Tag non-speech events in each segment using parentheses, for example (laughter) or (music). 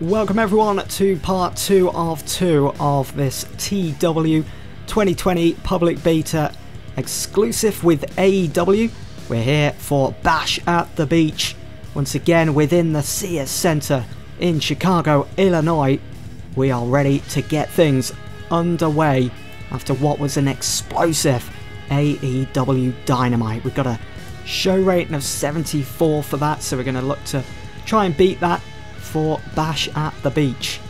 welcome everyone to part two of two of this TEW 2020 public beta exclusive with AEW. We're here for Bash at the Beach, once again within the Sears Center in Chicago, Illinois. We are ready to get things underway after what was an explosive AEW Dynamite. We've got a show rating of 74 for that, so we're going to look to try and beat that for Bash at the Beach.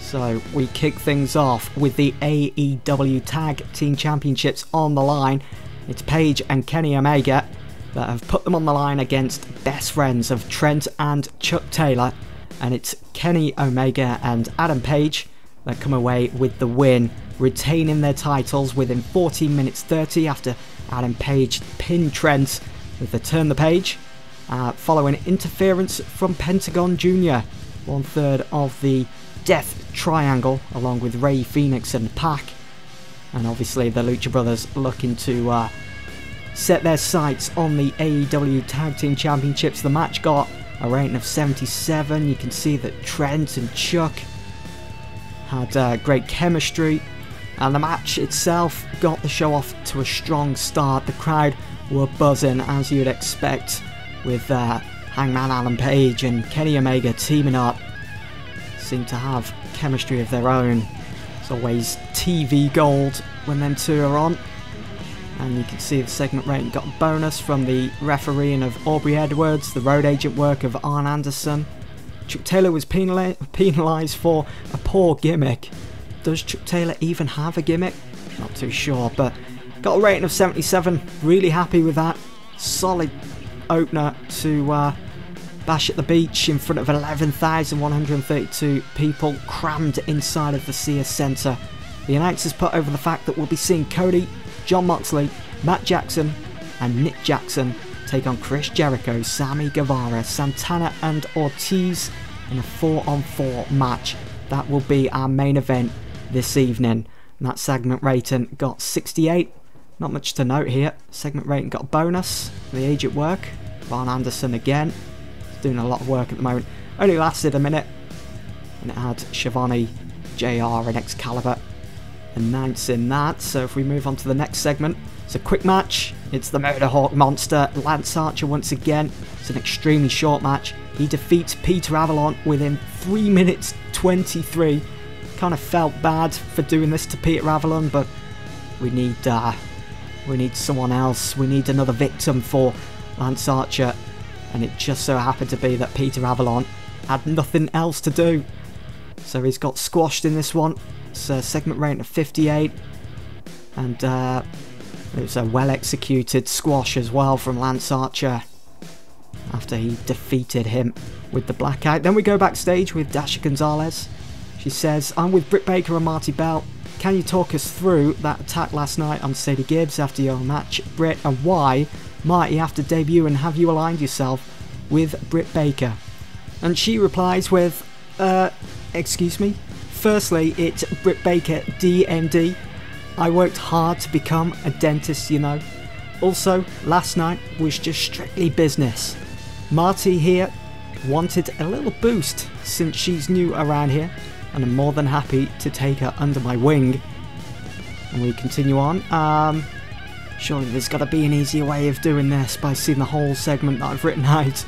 So we kick things off with the AEW Tag Team Championships on the line. It's Page and Kenny Omega that have put them on the line against best friends of Trent and Chuck Taylor. And it's Kenny Omega and Adam Page that come away with the win, retaining their titles within 14 minutes 30 after Adam Page pinned Trent with the turn the page uh, following interference from Pentagon Jr., one third of the Death Triangle, along with Rey Fenix and Pac. And obviously, the Lucha Brothers looking to uh, set their sights on the AEW Tag Team Championships. The match got a rating of 77. You can see that Trent and Chuck had uh, great chemistry. And the match itself got the show off to a strong start. The crowd were buzzing, as you'd expect with uh, Hangman Adam Page and Kenny Omega teaming up. Seem to have chemistry of their own. It's always TV gold when them two are on. And you can see the segment rating got a bonus from the refereeing of Aubrey Edwards, the road agent work of Arn Anderson. Chuck Taylor was penalised for a poor gimmick. Does Chuck Taylor even have a gimmick? Not too sure, but got a rating of 77. Really happy with that. Solid opener to uh, Bash at the Beach in front of 11,132 people crammed inside of the Sears Centre. The announcers put over the fact that we'll be seeing Cody, Jon Moxley, Matt Jackson, and Nick Jackson take on Chris Jericho, Sammy Guevara, Santana, and Ortiz in a 4 on 4 match. That will be our main event this evening. And that segment rating got 68. Not much to note here. Segment rating got a bonus. The age at work. Arn Anderson again. He's doing a lot of work at the moment. Only lasted a minute. And it had Schiavone, JR, and Excalibur announcing that. So if we move on to the next segment, it's a quick match. It's the Murderhawk Monster, Lance Archer once again. It's an extremely short match. He defeats Peter Avalon within 3 minutes 23. Kind of felt bad for doing this to Peter Avalon, but we need uh, we need someone else. We need another victim for Lance Archer. And it just so happened to be that Peter Avalon had nothing else to do. So he's got squashed in this one. It's a segment rating of 58. And uh, it was a well executed squash as well from Lance Archer after he defeated him with the blackout. Then we go backstage with Dasha Gonzalez. She says, I'm with Britt Baker and Marti Belle. Can you talk us through that attack last night on Sadie Gibbs after your match, Britt, and why you have to debut and have you aligned yourself with Britt Baker? And she replies with, uh, excuse me? Firstly, it's Britt Baker DMD. I worked hard to become a dentist, you know. Also, last night was just strictly business. Marti here wanted a little boost since she's new around here and I'm more than happy to take her under my wing. And we continue on. Um, surely there's got to be an easier way of doing this by seeing the whole segment that I've written (laughs) out.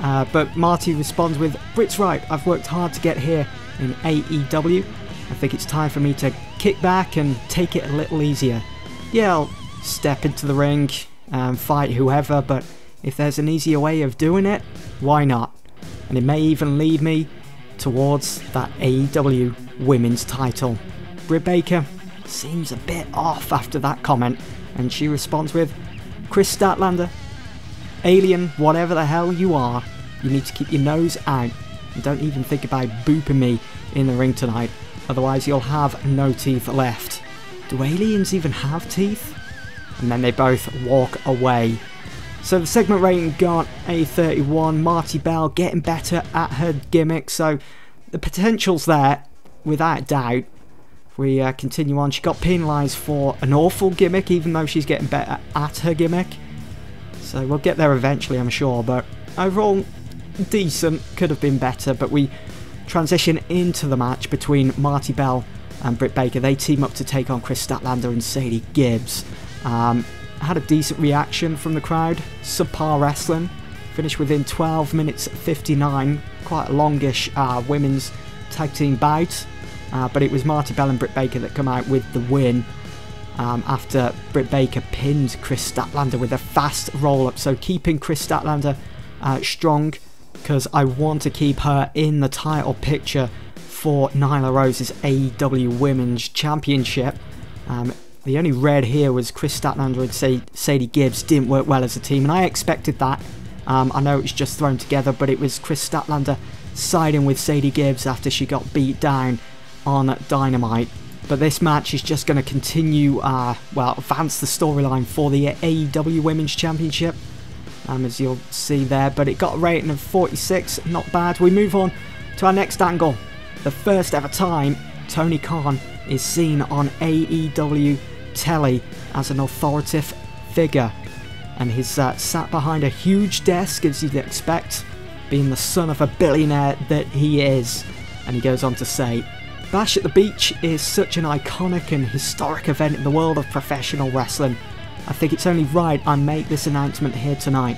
Uh, but Marti responds with, Britt's right, I've worked hard to get here in AEW. I think it's time for me to kick back and take it a little easier. Yeah, I'll step into the ring and fight whoever, but if there's an easier way of doing it, why not? And it may even lead me towards that AEW women's title. Britt Baker seems a bit off after that comment, and she responds with Kris Statlander, alien, whatever the hell you are, you need to keep your nose out and don't even think about booping me in the ring tonight, otherwise, you'll have no teeth left. Do aliens even have teeth? And then they both walk away. So the segment rating got a 31. Marti Belle getting better at her gimmick, so the potential's there, without doubt. We uh, continue on, she got penalised for an awful gimmick, even though she's getting better at her gimmick. So we'll get there eventually, I'm sure. But overall, decent, could have been better, but we transition into the match between Marti Belle and Britt Baker. They team up to take on Kris Statlander and Sadie Gibbs. Um, had a decent reaction from the crowd, subpar wrestling, finished within 12 minutes 59, quite a longish uh, women's tag team bout, uh, but it was Marti Belle and Britt Baker that come out with the win. Um, after Britt Baker pinned Kris Statlander with a fast roll up. So keeping Kris Statlander uh, strong because I want to keep her in the title picture for Nyla Rose's AEW Women's Championship. Um, the only red here was Kris Statlander and Sadie Gibbs didn't work well as a team, and I expected that. Um, I know it was just thrown together, but it was Kris Statlander siding with Sadie Gibbs after she got beat down on Dynamite. But this match is just going to continue, uh, well, advance the storyline for the AEW Women's Championship um, as you'll see there. But it got a rating of 46, not bad. We move on to our next angle. The first ever time Tony Khan is seen on AEW telly as an authoritative figure. And he's uh, sat behind a huge desk, as you'd expect, being the son of a billionaire that he is. And he goes on to say, Bash at the Beach is such an iconic and historic event in the world of professional wrestling I think it's only right I make this announcement here tonight.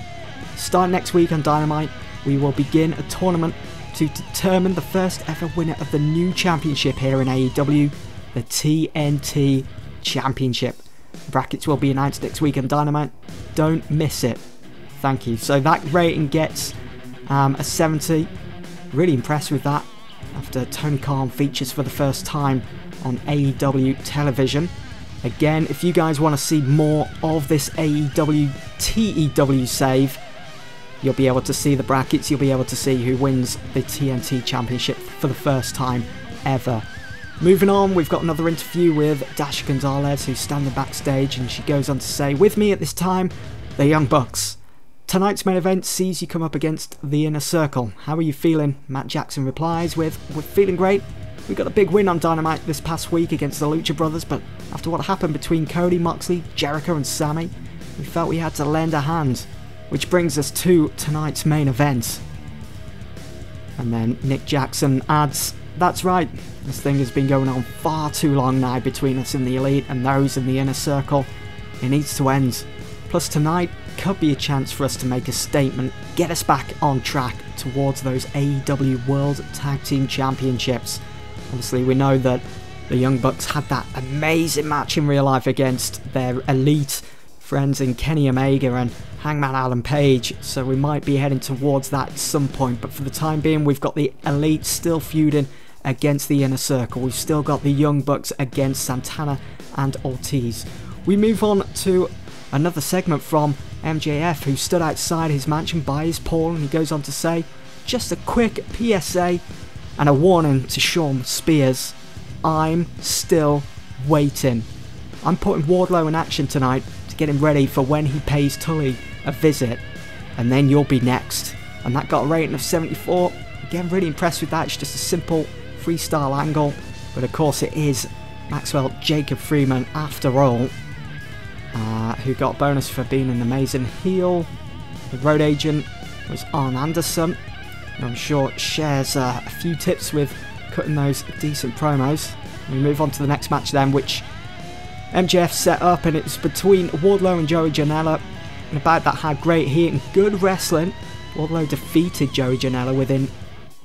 Start next week on Dynamite, we will begin a tournament to determine the first ever winner of the new championship here in AEW, the TNT Championship. Brackets will be announced next week on Dynamite. Don't miss it. Thank you. So that rating gets um, a 70. Really impressed with that after Tony Khan features for the first time on AEW television. Again, if you guys want to see more of this AEW TEW save, you'll be able to see the brackets, you'll be able to see who wins the TNT Championship for the first time ever. Moving on, we've got another interview with Dasha Gonzalez, who's standing backstage, and she goes on to say, With me at this time, the Young Bucks. Tonight's main event sees you come up against the Inner Circle. How are you feeling? Matt Jackson replies with, We're feeling great. We got a big win on Dynamite this past week against the Lucha Brothers, but after what happened between Cody, Moxley, Jericho, and Sammy, we felt we had to lend a hand. Which brings us to tonight's main event. And then Nick Jackson adds, That's right, this thing has been going on far too long now between us in the Elite and those in the inner circle. It needs to end. Plus, tonight could be a chance for us to make a statement, get us back on track towards those AEW World Tag Team Championships. Obviously, we know that the Young Bucks had that amazing match in real life against their elite friends in Kenny Omega and Hangman Adam Page, so we might be heading towards that at some point. But for the time being, we've got the elite still feuding against the inner circle. We've still got the Young Bucks against Santana and Ortiz. We move on to another segment from MJF, who stood outside his mansion by his pole, and he goes on to say, just a quick PSA and a warning to Shawn Spears. I'm still waiting. I'm putting Wardlow in action tonight to get him ready for when he pays Tully a visit, and then you'll be next. And that got a rating of 74. Again, really impressed with that. It's just a simple freestyle angle, but of course it is Maxwell Jacob Friedman after all, uh, who got bonus for being an amazing heel. The road agent was Arn Anderson, I'm sure shares uh, a few tips with cutting those decent promos. We move on to the next match then, which MJF set up, and it was between Wardlow and Joey Janela. And about that had great heat and good wrestling. Wardlow defeated Joey Janela within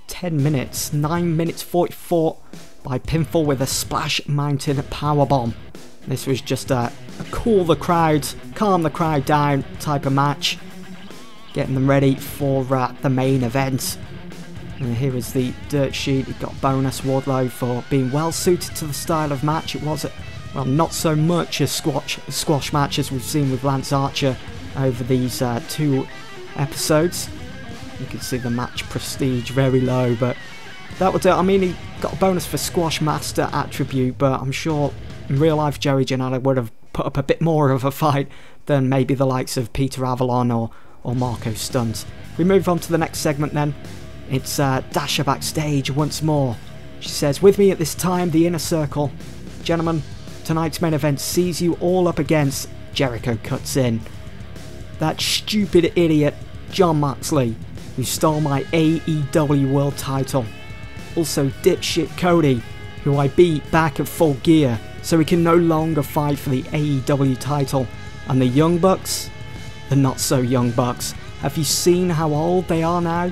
10 minutes, 9 minutes 44 by pinfall with a splash mountain power bomb. This was just a, a cool the crowd, calm the crowd down type of match getting them ready for uh, the main event. And here is the dirt sheet. It got bonus Wardlow for being well suited to the style of match. It was, well, not so much a squash squash match as we've seen with Lance Archer over these uh, two episodes. You can see the match prestige very low, but that would. I mean, he got a bonus for squash master attribute, but I'm sure in real life Joey Janela would have put up a bit more of a fight than maybe the likes of Peter Avalon or or Marko Stunt. We move on to the next segment then. It's uh, Dasha backstage once more. She says, With me at this time, the inner circle. Gentlemen, tonight's main event sees you all up against. Jericho cuts in. That stupid idiot, Jon Moxley. Who stole my AEW World title. Also, dipshit Cody, who I beat back at full gear, so he can no longer fight for the AEW title. And the Young Bucks? The not so Young Bucks. Have you seen how old they are now?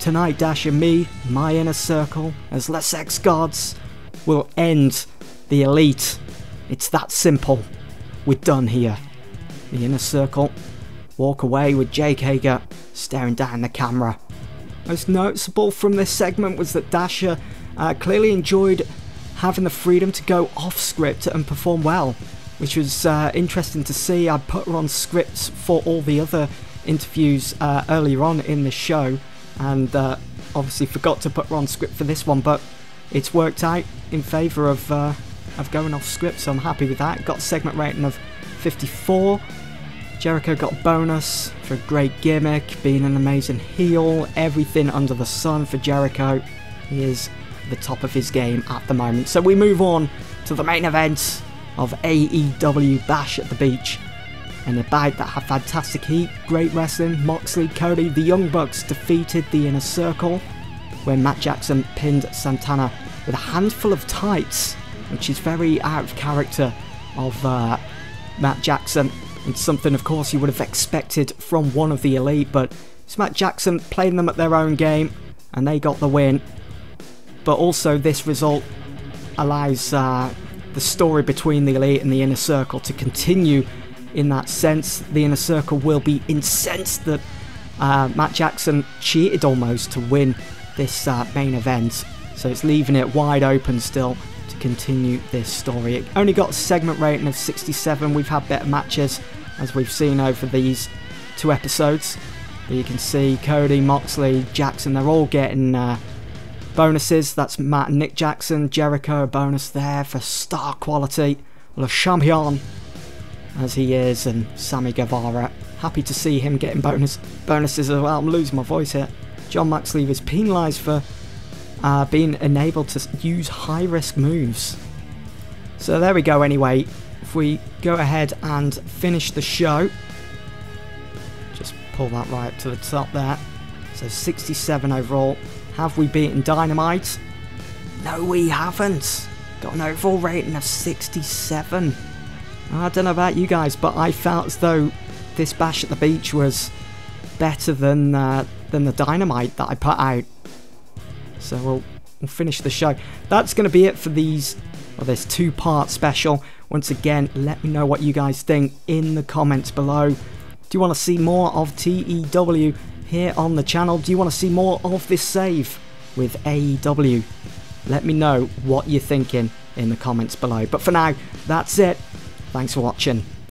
Tonight, Dash and me, my inner circle, as Le Sex Gods, will end the elite. It's that simple. We're done here. The inner circle walk away with Jake Hager staring down the camera. Most noticeable from this segment was that Dasha uh, clearly enjoyed having the freedom to go off script and perform well, which was uh, interesting to see. I put her on scripts for all the other interviews uh, earlier on in the show, and uh, obviously forgot to put her on script for this one, but it's worked out in favour of uh, of going off script, so I'm happy with that. Got segment rating of 54. Jericho got bonus for a great gimmick, being an amazing heel, everything under the sun for Jericho. He is the top of his game at the moment. So we move on to the main event of AEW Bash at the Beach. And a that had fantastic heat, great wrestling, Moxley, Cody, the Young Bucks defeated the Inner Circle, where Matt Jackson pinned Santana with a handful of tights, which is very out of character of uh, Matt Jackson. It's something, of course, you would have expected from one of the elite, but Matt Jackson playing them at their own game, and they got the win. But also, this result allows uh, the story between the elite and the inner circle to continue in that sense. The inner circle will be incensed that uh, Matt Jackson cheated almost to win this uh, main event, so it's leaving it wide open still to continue this story. It only got a segment rating of 67. We've had better matches as we've seen over these two episodes. But you can see Cody, Moxley, Jackson, they're all getting uh, bonuses. That's Matt Nick Jackson, Jericho, a bonus there for star quality. Le Champion, as he is, and Sammy Guevara. Happy to see him getting bonus bonuses as well. I'm losing my voice here. Jon Moxley was penalised for uh, being enabled to use high risk moves. So there we go anyway. If we go ahead and finish the show, just pull that right up to the top there. So 67 overall. Have we beaten Dynamite? No, we haven't. Got an overall rating of 67. I don't know about you guys, but I felt as though this bash at the beach was better than uh, than the Dynamite that I put out. So we'll, we'll finish the show. That's going to be it for these, well, this two-part special. Once again, let me know what you guys think in the comments below. Do you want to see more of TEW here on the channel? Do you want to see more of this save with AEW? Let me know what you're thinking in the comments below. But for now, that's it. Thanks for watching.